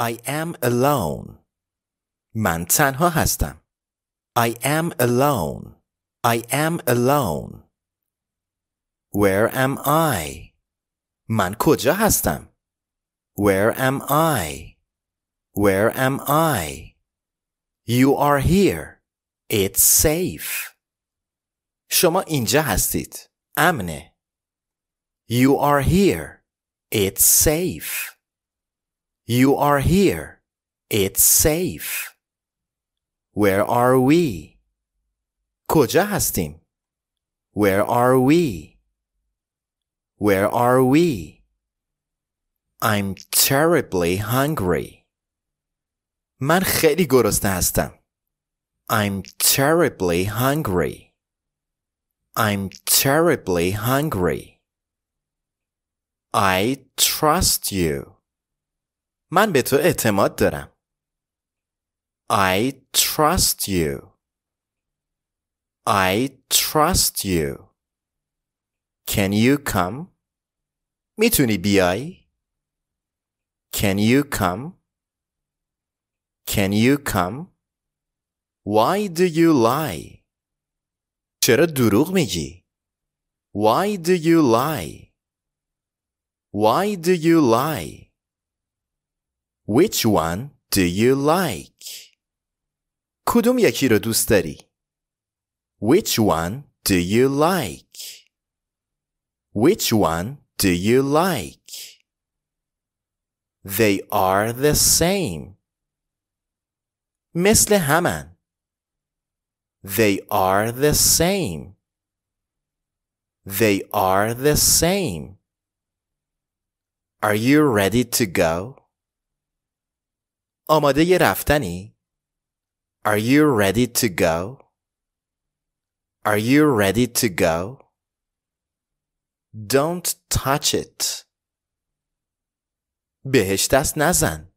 I am alone. من تنها هستم. I am alone. I am alone. Where am I? من کجا هستم؟ Where am I? Where am I? You are here. It's safe. شما اینجا هستید. امنه. You are here. It's safe. You are here. It's safe. Where are we? کجا هستیم؟ Where are we? Where are we? I'm terribly hungry. من خیلی گرسنه هستم. I'm terribly hungry. I'm terribly hungry. I trust you. من به تو اعتماد دارم. I trust you. I trust you. Can you come? میتونی بیای؟ Can you come? Can you come? Why do you lie? چرا دروغ میگی؟ Why do you lie? Why do you lie? Which one do you like? کدوم یکی رو دوست داری؟ Which one do you like? Which one do you like? They are the same. مثل همن. They are the same. They are the same. Are you ready to go? آماده ی رفتنی؟ Are you ready to go? Are you ready to go? Don't touch it. بهش دست نزن.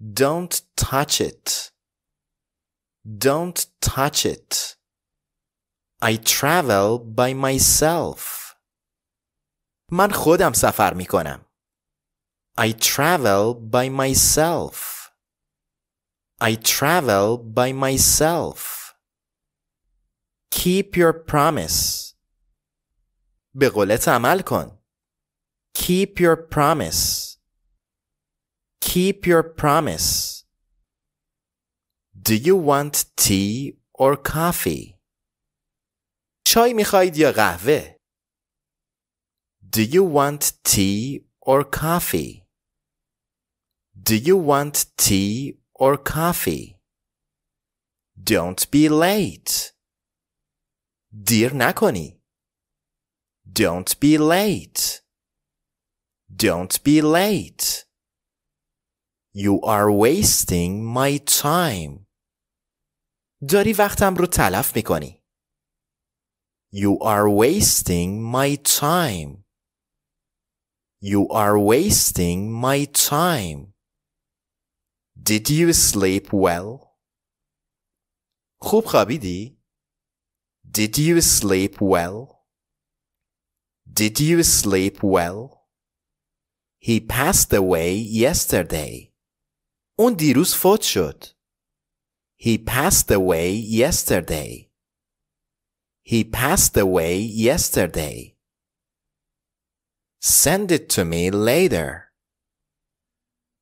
Don't touch it. Don't touch it. I travel by myself. من خودم سفر می کنم. I travel by myself. I travel by myself. Keep your promise. به قولت عمل کن. Keep your promise. Keep your promise. Do you want tea or coffee? چای میخواید یا قهوه؟ Do you want tea or coffee? Do you want tea or coffee? Don't be late. دیر نکنی. Don't be late. Don't be late. You are wasting my time. داری وقتم رو تلف میکنی. You are wasting my time. You are wasting my time. Did you sleep well? خوب خوابیدی؟ Did you sleep well? Did you sleep well? He passed away yesterday. اون دیروز فوت شد. He passed away yesterday. He passed away yesterday. Send it to me later.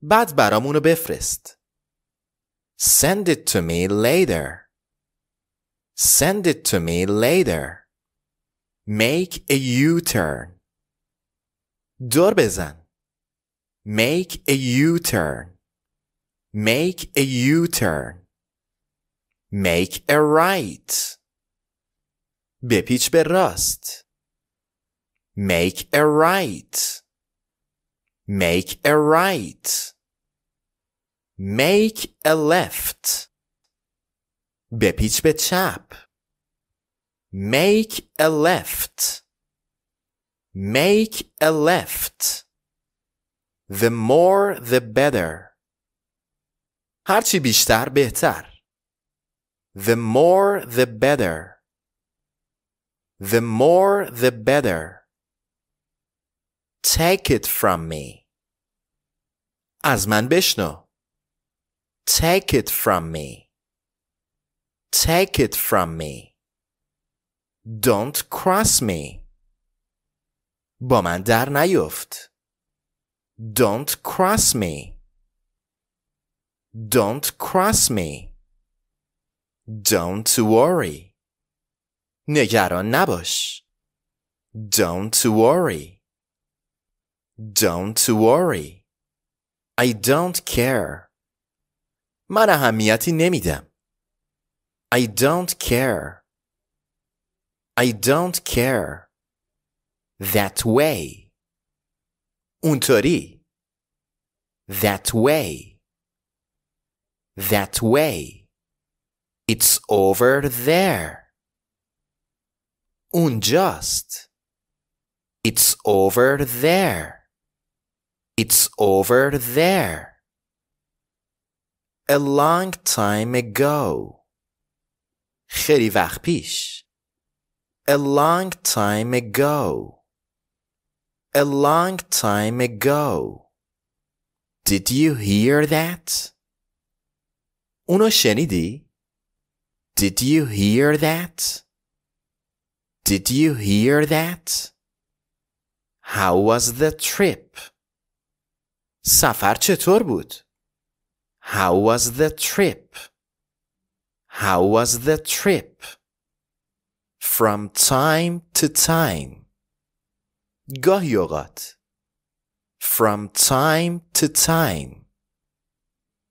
بعد برامونو بفرست. Send it to me later. Send it to me later. Make a U-turn. دور بزن. Make a U-turn. Make a U-turn. Make a right. بپیچ به راست. Make a right. Make a right. Make a left. بپیچ به چپ. Make a left. Make a left. The more the better. هرچی بیشتر بهتر. The more the better. The more the better. Take it from me. از من بشنو Take it from me Take it from me Don't cross me با من در نیفت Don't cross me Don't cross me Don't worry نگران نباش Don't worry Don't worry I don't care من اهمیتی نمیدم I don't care I don't care That way اونطوری That way That way It's over there اونجاست It's over there It's over there A long time ago خیلی وقت پیش A long time ago A long time ago Did you hear that? اونو شنیدی؟ Did you hear that? Did you hear that? How was the trip? سفر چطور بود؟ How was the trip? How was the trip? From time to time. گاهی اوقات. From time to time.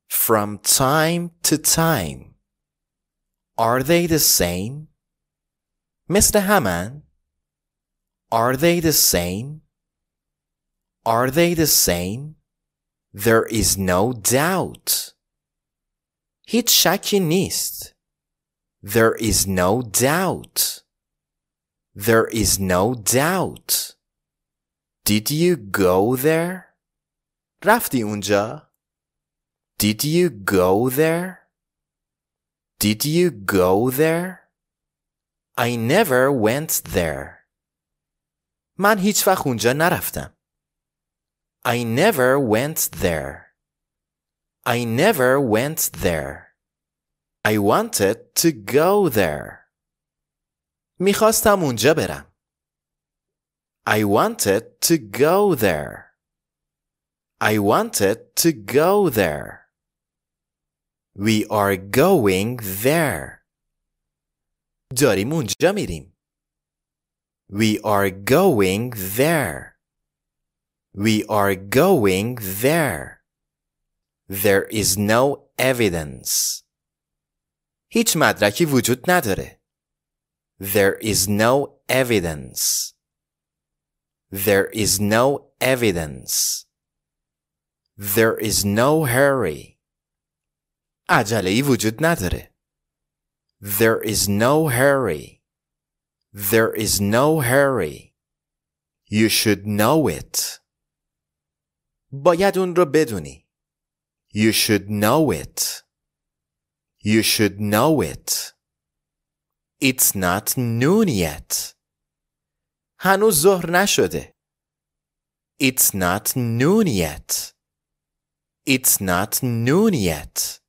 From time to time. Are they the same? مثل همان؟ Are they the same? Are they the same? There is no doubt. هیچ شکی نیست. There is no doubt. There is no doubt. Did you go there? رفتی اونجا؟ Did you go there? Did you go there? I never went there. من هیچ وقت اونجا نرفتم. I never went there. I never went there. I wanted to go there. میخواستم اونجا برم. I wanted to go there. I wanted to go there. We are going there. داریم اونجا میریم. We are going there. We are going there. There is no evidence. هیچ مدرکی وجود نداره. There is no evidence. There is no evidence. There is no hurry. عجله ای وجود نداره. There is no hurry. There is no hurry. You should know it. باید اون رو بدونی. You should know it. You should know it. It's not noon yet. هنوز ظهر نشده. It's not noon yet. It's not noon yet.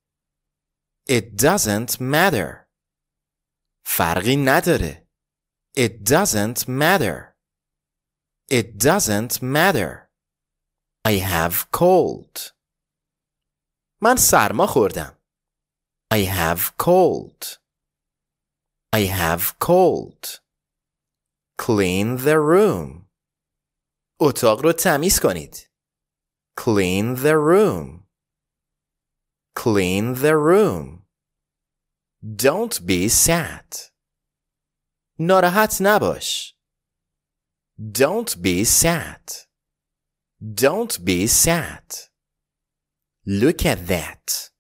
It doesn't matter. فرقی نداره. It doesn't matter. It doesn't matter. I have cold. من سرما خوردم. I have cold. I have cold. Clean the room. اتاق رو تمیز کنید. Clean the room. Clean the room. Don't be sad. ناراحت نباش. Don't be sad. Don't be sad. Look at that.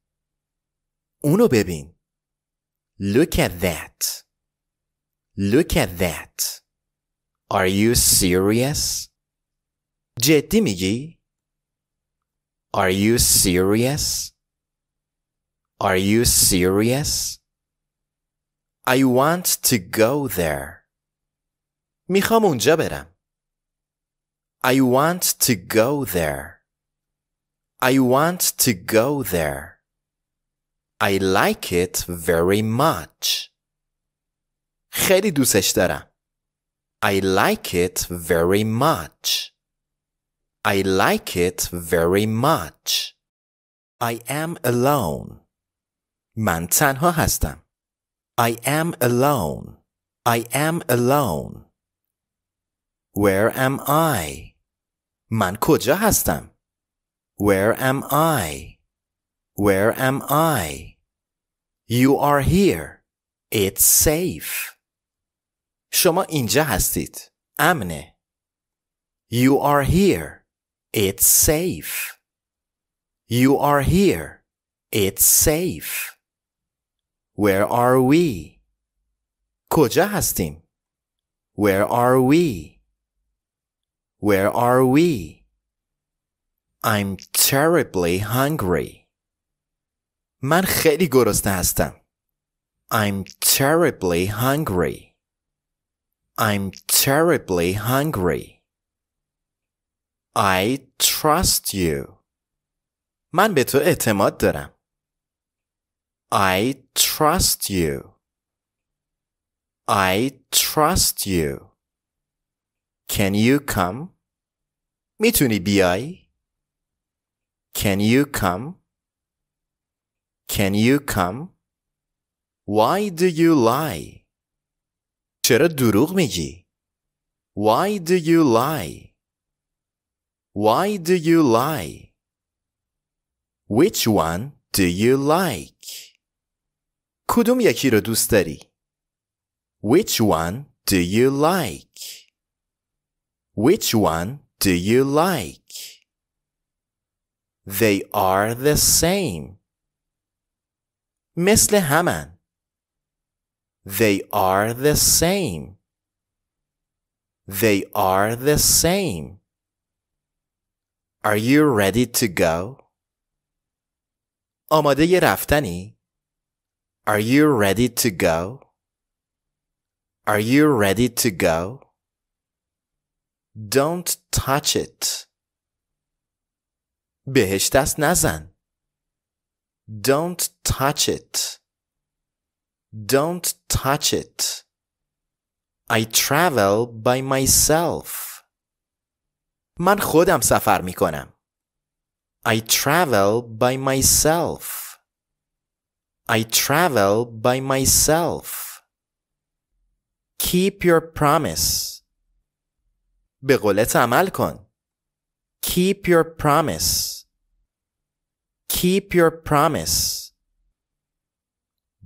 اونو ببین. Look at that. Look at that. Are you serious? جدی میگی؟ Are you serious? Are you serious? I want to go there. میخوام اونجا برم. I want to go there. I want to go there. I like it very much. خیلی دوستش دارم. I like it very much. I like it very much. I am alone. من تنها هستم. I am alone. I am alone. Where am I? من کجا هستم؟ Where am I? Where am I? You are here. It's safe. شما اینجا هستید. امنه. You are here. It's safe. You are here. It's safe. Where are we? کجا هستیم؟ Where are we? Where are we? I'm terribly hungry. من خیلی گرسنه هستم. I'm terribly hungry. I'm terribly hungry. I trust you. من به تو اعتماد دارم. I trust you. I trust you. Can you come? میتونی بیای؟ Can you come? Can you come? Why do you lie? چرا دروغ میگی؟ Why do you lie? Why do you lie? Which one do you like? کدوم یکی رو دوست داری؟ Which one do you like? Which one do you like? They are the same. مثل همن. They are the same. They are the same. Are you ready to go? آماده ی رفتنی؟ Are you ready to go? Are you ready to go? Don't touch it. بهش دست نزن. Don't touch it. Don't touch it. I travel by myself. من خودم سفر می کنم. I travel by myself. I travel by myself. Keep your promise. به قولت عمل کن. Keep your promise. Keep your promise.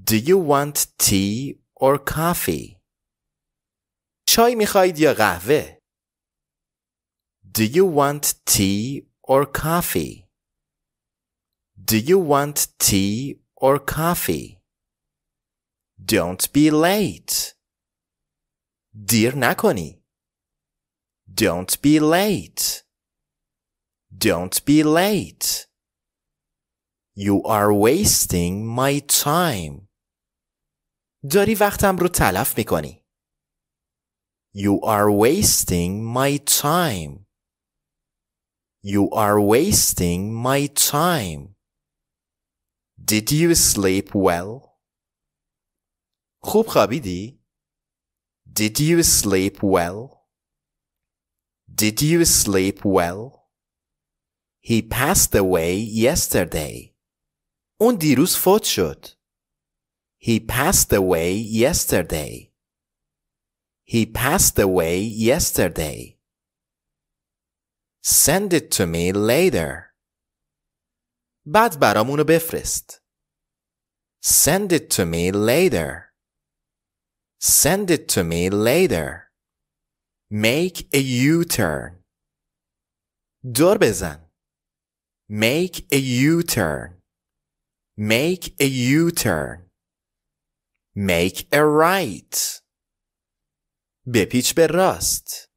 Do you want tea or coffee? چای میخواید یا قهوه؟ Do you want tea or coffee? Do you want tea or coffee? Don't be late. دیر نکنی. Don't be late. Don't be late. You are wasting my time. داری وقتم رو تلف میکنی. You are wasting my time. You are wasting my time. Did you sleep well? خوب خوابیدی؟ Did you sleep well? Did you sleep well? He passed away yesterday. اون دیروز فوت شد. He passed away yesterday. He passed away yesterday. Send it to me later. بعد برامونو بفرست. Send it to me later. Send it to me later. Make a U-turn. دور بزن. Make a U-turn. Make a U-turn. Make a right. بپیچ به راست.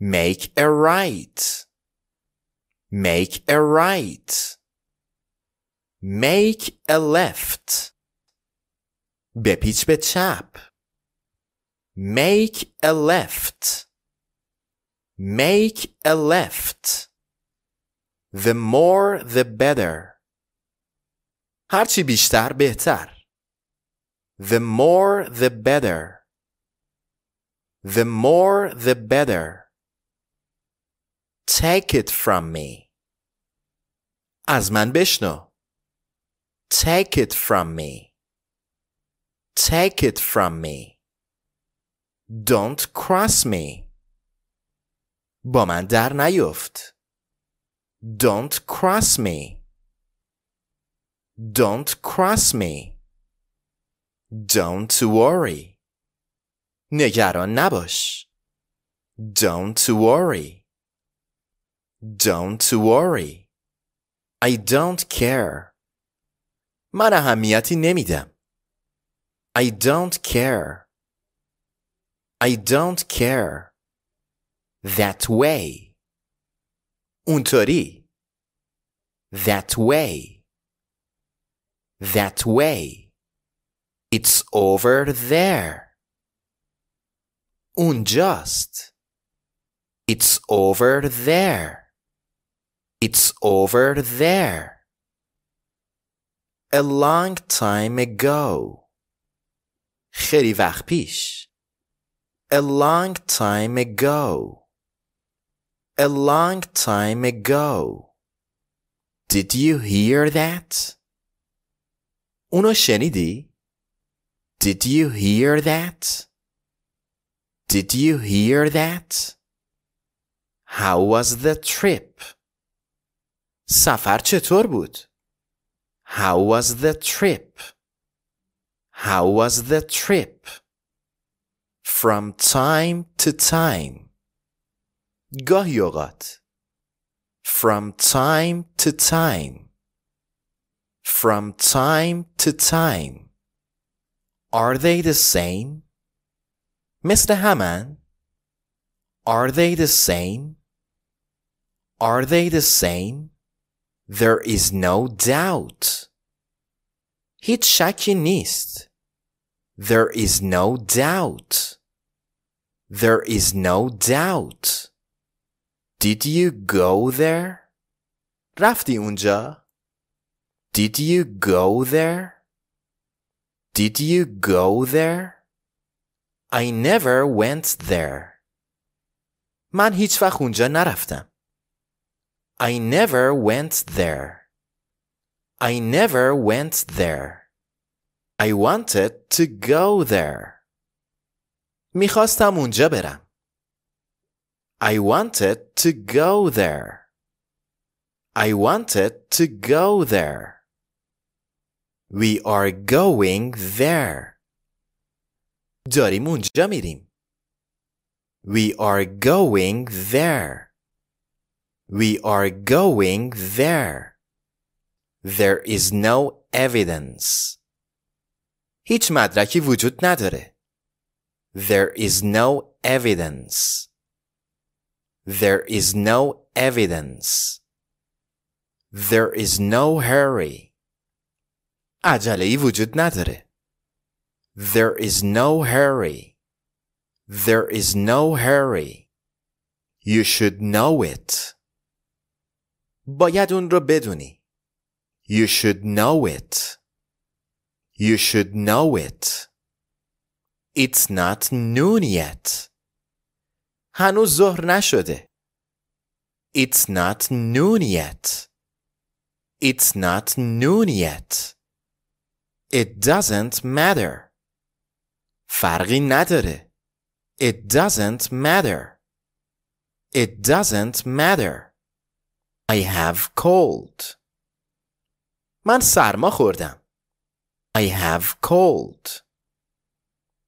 Make a right. Make a right. Make a left. بپیچ به چپ. Make a left. Make a left. The more the better. هرچی بیشتر بهتر. The more the better. The more the better. Take it from me. از من بشنو. Take it from me. Take it from me. Don't cross me. با من در نیفت. Don't cross me. Don't cross me. Don't worry. نگران نباش. Don't worry. Don't worry. I don't care. من اهمیتی نمیدم. I don't care. I don't care. That way. اونطوری. That way. That way. It's over there. اونجاست. It's over there. It's over there. A long time ago. خیلی وقت پیش. A long time ago. A long time ago. Did you hear that? اونو شنیدی؟ Did you hear that? Did you hear that? How was the trip? سفر چطور بود؟ How was the trip? How was the trip? From time to time. گاهی اوقات. From time to time. From time to time. Are they the same? مثل همان؟ Are they the same? Are they the same? There is no doubt. هیچ شکی نیست. There is no doubt. There is no doubt. Did you go there? رفتی اونجا؟ Did you go there? Did you go there? I never went there. من هیچ وقت اونجا نرفتم. I never went there. I never went there. I wanted to go there. می‌خواستم اونجا برم. I wanted to go there. I wanted to go there. We are going there. داریم اونجا میریم. We are going there. We are going there. There is no evidence. هیچ مدرکی وجود نداره. There is no evidence. There is no evidence. There is no hurry. عجله ای وجود نداره. There is no hurry. There is no hurry. You should know it. باید اون رو بدونی. You should know it. You should know it. It's not noon yet. هنوز ظهر نشده. It's not noon yet. It's not noon yet. It doesn't matter. فرقی نداره. It doesn't matter. It doesn't matter. I have cold. من سرما خوردم. I have cold.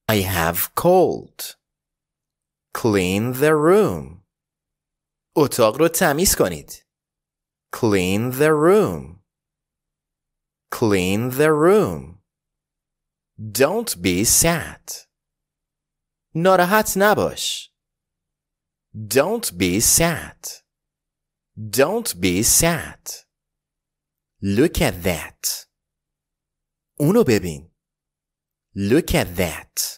I have cold. Clean the room. اتاق رو تمیز کنید. Clean the room. Clean the room. Don't be sad. ناراحت نباش. Don't be sad. Don't be sad. Look at that. اونو ببین. Look at that.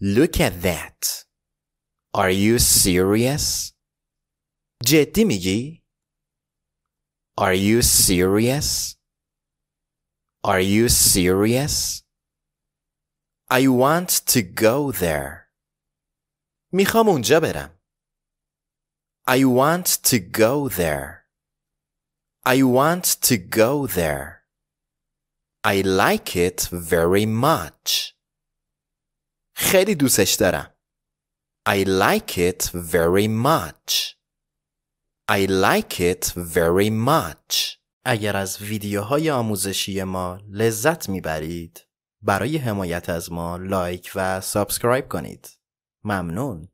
Look at that. Are you serious? جدی میگی؟ Are you serious? Are you serious? I want to go there. میخوام اونجا برم. I want to go there. I want to go there. I like it very much. خیلی دوستش دارم. I like it very much. I like it very much. اگر از ویدیوهای آموزشی ما لذت می‌برید برای حمایت از ما لایک و سابسکرایب کنید. ممنون.